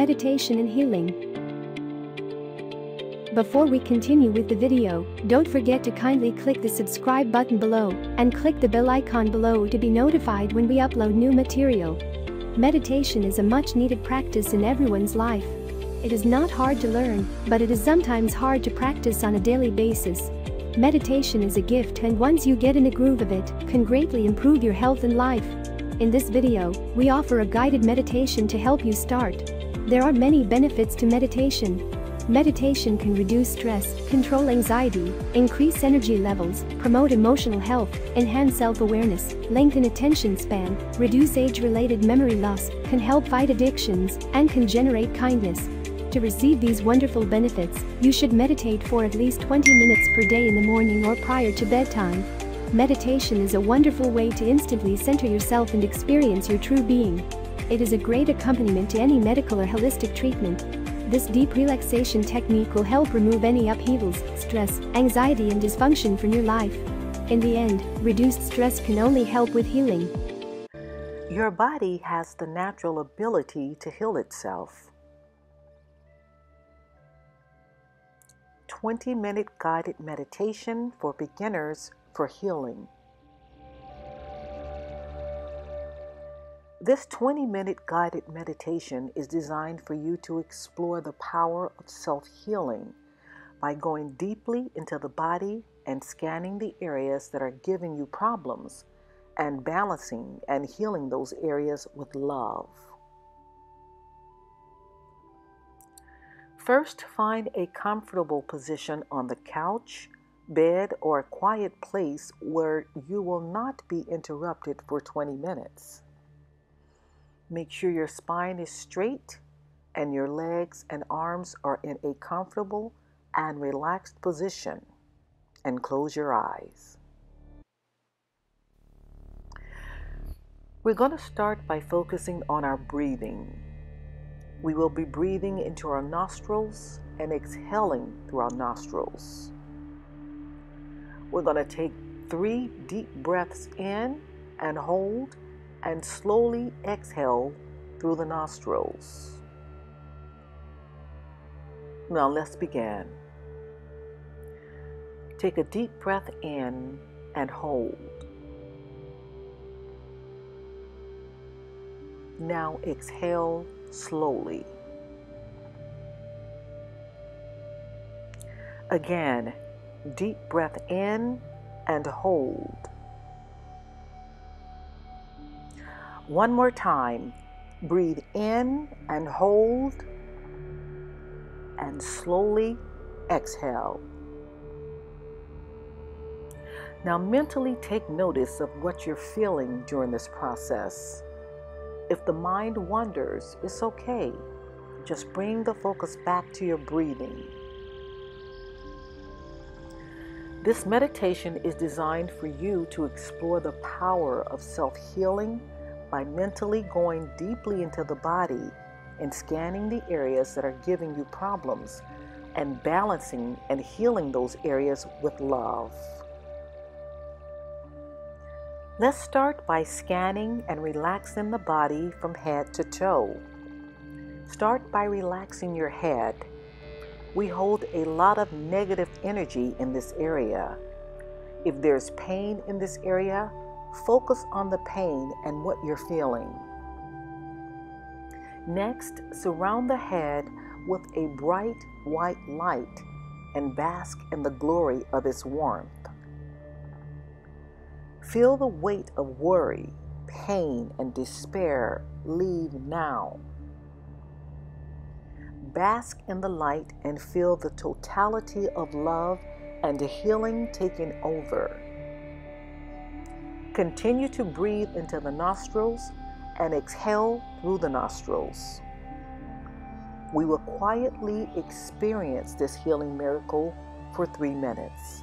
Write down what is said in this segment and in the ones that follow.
meditation and healing. Before we continue with the video, don't forget to kindly click the subscribe button below and click the bell icon below to be notified when we upload new material. Meditation is a much needed practice in everyone's life. It is not hard to learn, but it is sometimes hard to practice on a daily basis. Meditation is a gift and once you get in a groove of it, can greatly improve your health and life. In this video, we offer a guided meditation to help you start. There are many benefits to meditation, Meditation can reduce stress, control anxiety, increase energy levels, promote emotional health, enhance self-awareness, lengthen attention span, reduce age-related memory loss, can help fight addictions, and can generate kindness. To receive these wonderful benefits, you should meditate for at least 20 minutes per day in the morning or prior to bedtime. Meditation is a wonderful way to instantly center yourself and experience your true being. It is a great accompaniment to any medical or holistic treatment, this deep relaxation technique will help remove any upheavals, stress, anxiety and dysfunction from your life. In the end, reduced stress can only help with healing. Your body has the natural ability to heal itself. 20 minute guided meditation for beginners for healing. This 20 minute guided meditation is designed for you to explore the power of self healing by going deeply into the body and scanning the areas that are giving you problems and balancing and healing those areas with love. First, find a comfortable position on the couch, bed, or a quiet place where you will not be interrupted for 20 minutes. Make sure your spine is straight and your legs and arms are in a comfortable and relaxed position. And close your eyes. We're going to start by focusing on our breathing. We will be breathing into our nostrils and exhaling through our nostrils. We're going to take three deep breaths in and hold and slowly exhale through the nostrils. Now let's begin. Take a deep breath in and hold. Now exhale slowly. Again, deep breath in and hold. One more time. Breathe in and hold, and slowly exhale. Now, mentally take notice of what you're feeling during this process. If the mind wanders, it's okay. Just bring the focus back to your breathing. This meditation is designed for you to explore the power of self healing by mentally going deeply into the body and scanning the areas that are giving you problems and balancing and healing those areas with love. Let's start by scanning and relaxing the body from head to toe. Start by relaxing your head. We hold a lot of negative energy in this area. If there's pain in this area, Focus on the pain and what you're feeling. Next, surround the head with a bright white light and bask in the glory of its warmth. Feel the weight of worry, pain, and despair leave now. Bask in the light and feel the totality of love and healing taking over. Continue to breathe into the nostrils and exhale through the nostrils. We will quietly experience this healing miracle for three minutes.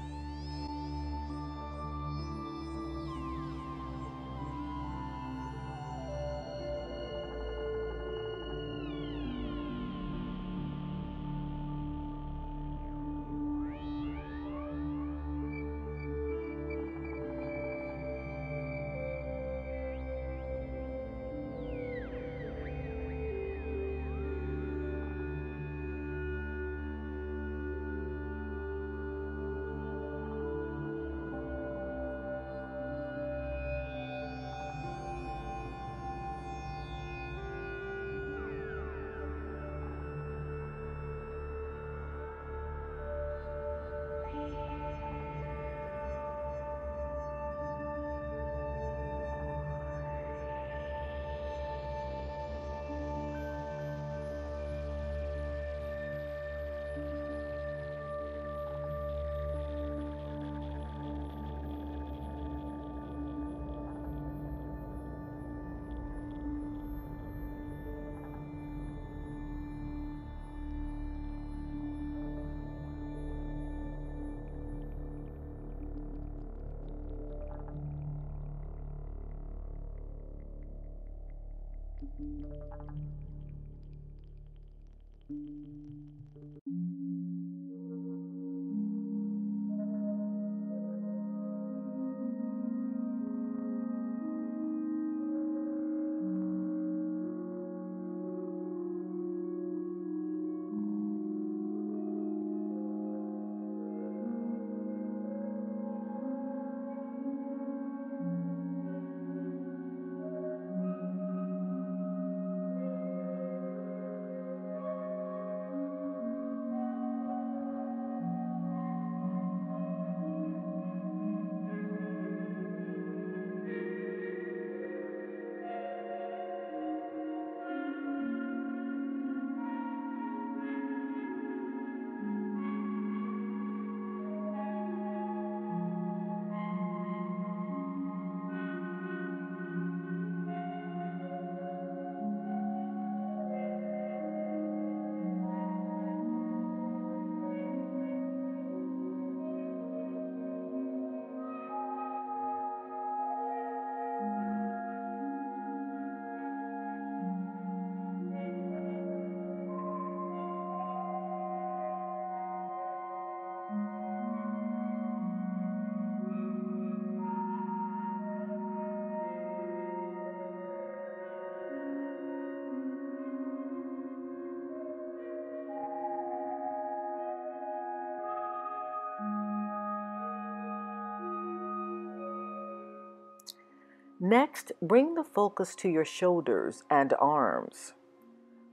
Next, bring the focus to your shoulders and arms.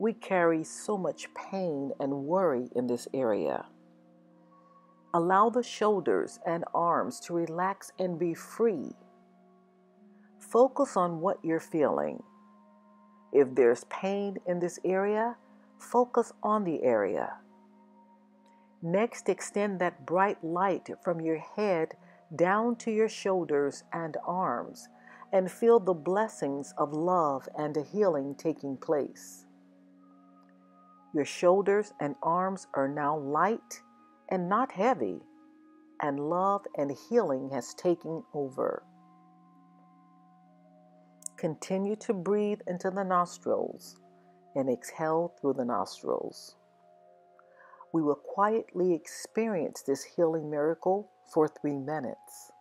We carry so much pain and worry in this area. Allow the shoulders and arms to relax and be free. Focus on what you're feeling. If there's pain in this area, focus on the area. Next, extend that bright light from your head down to your shoulders and arms and feel the blessings of love and a healing taking place. Your shoulders and arms are now light and not heavy, and love and healing has taken over. Continue to breathe into the nostrils and exhale through the nostrils. We will quietly experience this healing miracle for three minutes.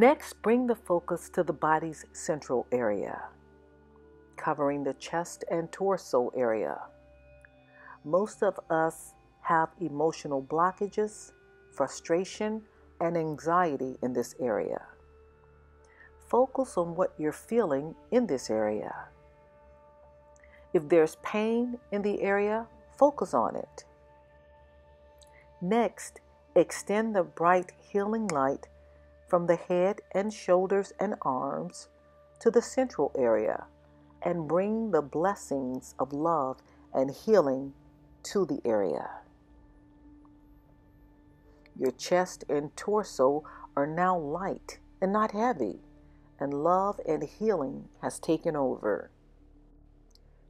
Next, bring the focus to the body's central area, covering the chest and torso area. Most of us have emotional blockages, frustration, and anxiety in this area. Focus on what you're feeling in this area. If there's pain in the area, focus on it. Next, extend the bright healing light from the head and shoulders and arms to the central area and bring the blessings of love and healing to the area. Your chest and torso are now light and not heavy, and love and healing has taken over.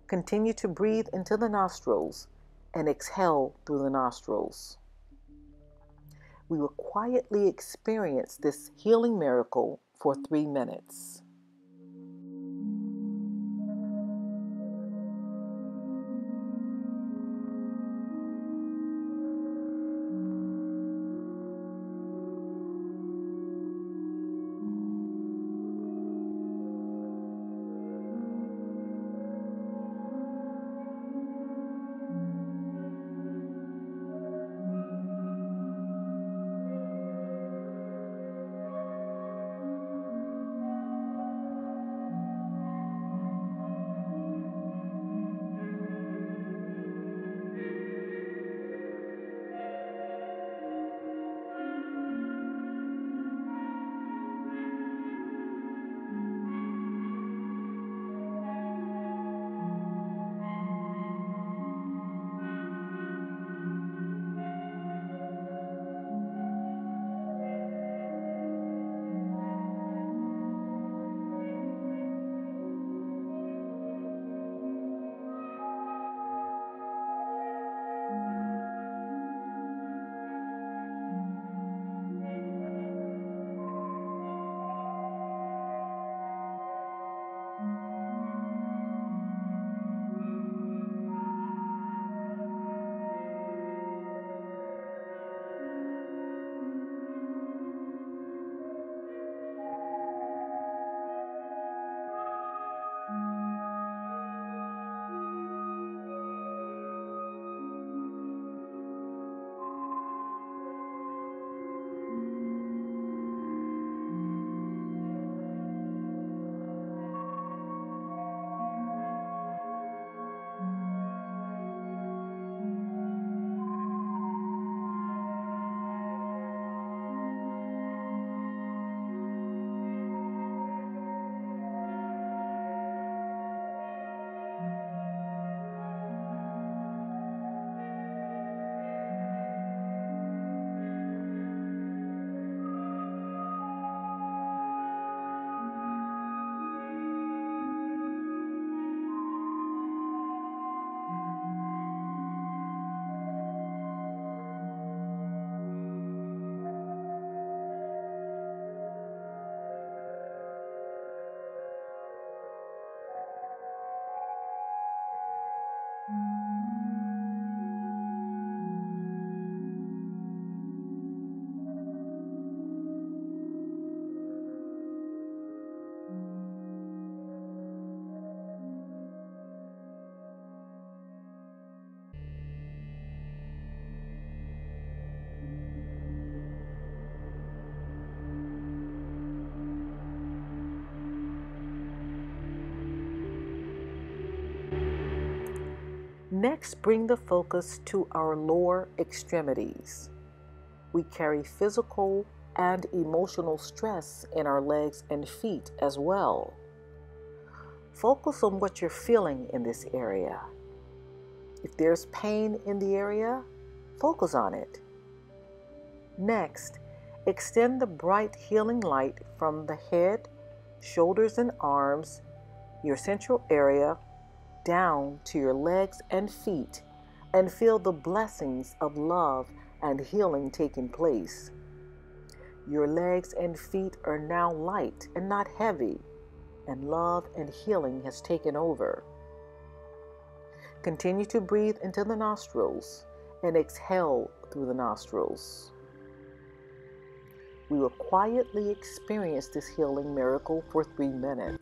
Continue to breathe into the nostrils and exhale through the nostrils we will quietly experience this healing miracle for three minutes. Next, bring the focus to our lower extremities. We carry physical and emotional stress in our legs and feet as well. Focus on what you're feeling in this area. If there's pain in the area, focus on it. Next, extend the bright healing light from the head, shoulders, and arms, your central area, down to your legs and feet and feel the blessings of love and healing taking place. Your legs and feet are now light and not heavy, and love and healing has taken over. Continue to breathe into the nostrils and exhale through the nostrils. We will quietly experience this healing miracle for three minutes.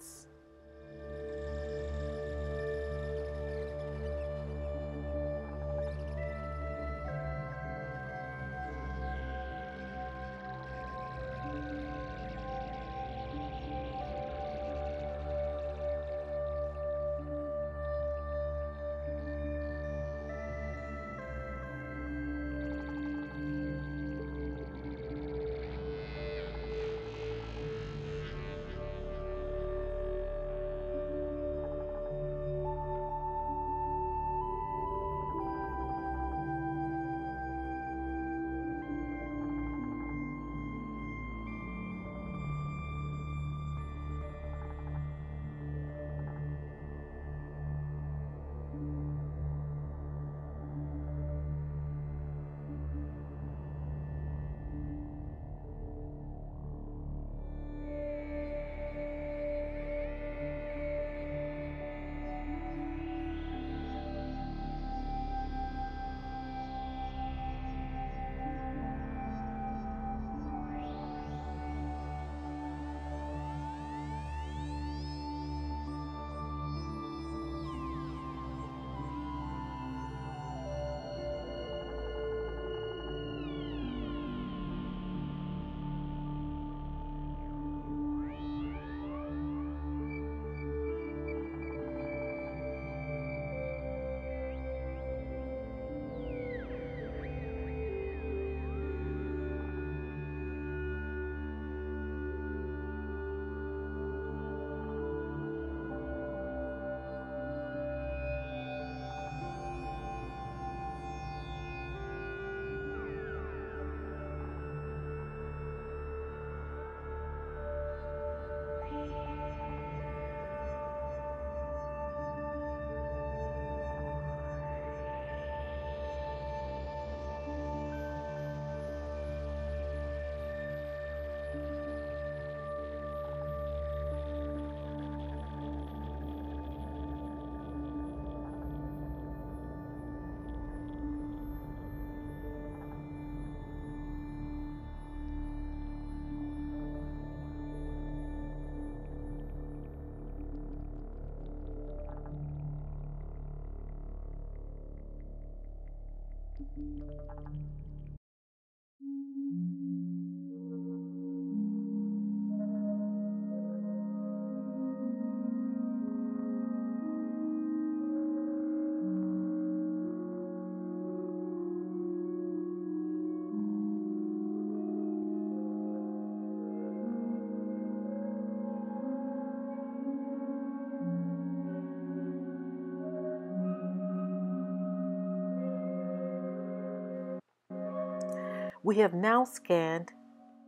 We have now scanned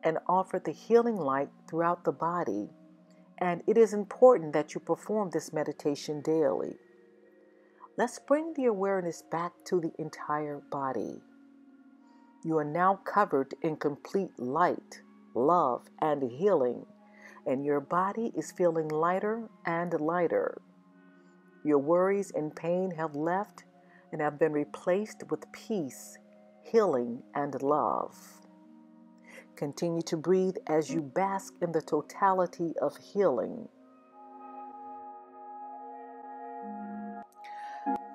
and offered the healing light throughout the body, and it is important that you perform this meditation daily. Let's bring the awareness back to the entire body. You are now covered in complete light, love, and healing, and your body is feeling lighter and lighter. Your worries and pain have left and have been replaced with peace healing, and love. Continue to breathe as you bask in the totality of healing.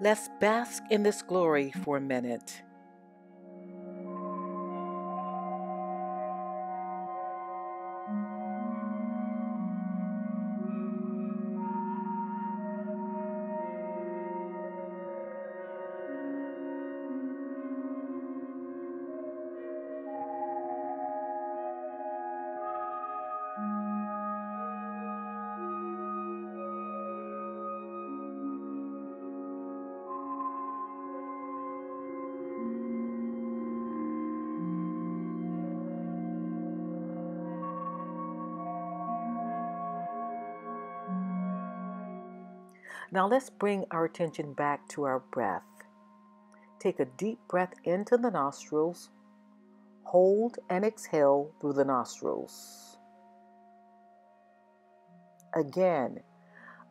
Let's bask in this glory for a minute. Now let's bring our attention back to our breath. Take a deep breath into the nostrils, hold and exhale through the nostrils. Again,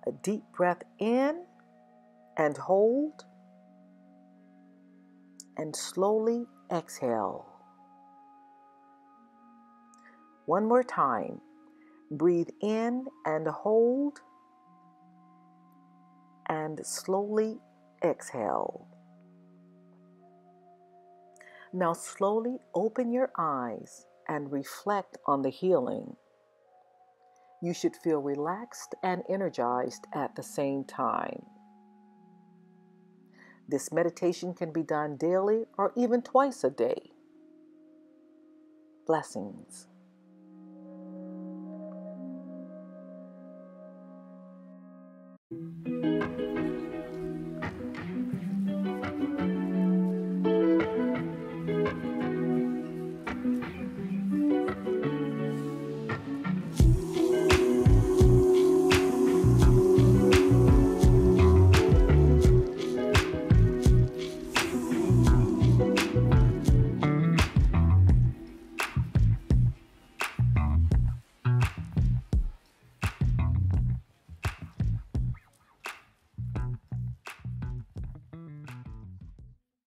a deep breath in and hold, and slowly exhale. One more time. Breathe in and hold, and slowly exhale. Now, slowly open your eyes and reflect on the healing. You should feel relaxed and energized at the same time. This meditation can be done daily or even twice a day. Blessings.